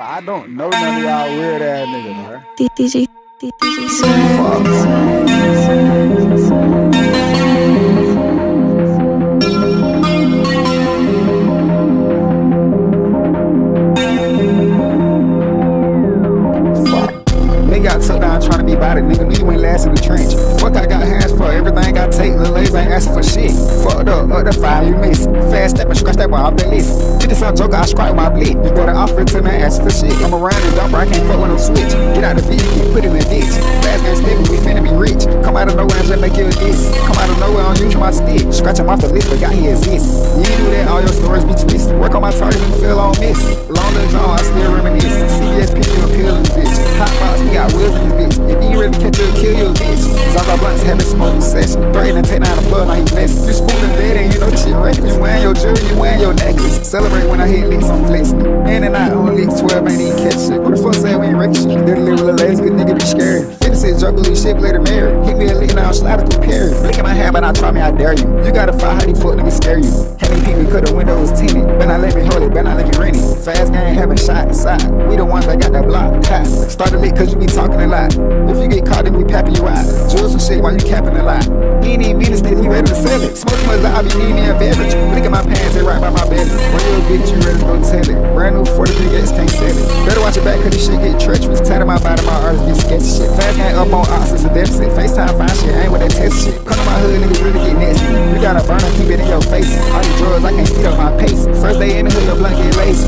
I don't know none of y'all weird ass niggas, bro. DJ, DJ, Nigga got took down trying to be about it, nigga. Knew you ain't last in the trench. Fuck, everything I take. Little ladies ain't asking for shit. Fucked up, up the fire, you miss. Fast step and scratch that boy off the list. 50 some joke, I strike my bleed. You offer to me, ask for shit. I'm around the dumper, I can't fuck with no switch. Get out of the vehicle, put in the ditch. Fast man stick, we finna be rich. Come out of nowhere and just make you a diss. Come out of nowhere, I don't use my stick. Scratch him off the list, but got he exist. You do that, all your stories be twisted. Work on my target and feel on miss. Long as on, I still reminisce. CBS people appealing bitch. Hot box, we got wheels in this bitch. Blood, now he blessed. You spooning dead and you know shit reckless. You wearing your jewelry, you wearing your necklace. Celebrate when I hit licks, I'm flexing. In and out on licks, 12 ain't even catch shit. Who the fuck say we ain't wreck shit? Little little ladies, good nigga be scared. Fitness is juggle, shit, later married. Hit me a lick now, slide it through Perry. Blink in my hand, but I try me, I dare you. You gotta fight how these fuck niggas scare you. Had me cut the window was tinted. Better not let me hold it, better not let me rent it. Fast game, having shot inside. We the ones that got that block. Ha. Started lit cause you be talking a lot. Why while you capping a lot. He need even to stay, you ready to sell it. Smoke mother, I be eating a beverage. Look at my pants, they right by my belly. When you a bitch, you ready to go tell it. Brand new 43X, can't sell it. Better watch your back, cause this shit get treacherous. Tatted my body, my artist get sketchy shit. Fast gang up on oxygen, and deficit. FaceTime, fine shit, I ain't with that test shit. Come to my hood, nigga, really get nasty. You got a burner, keep it in your face. All these drugs, I can't speed up my pace. First day in the hood, the blunt get lazy.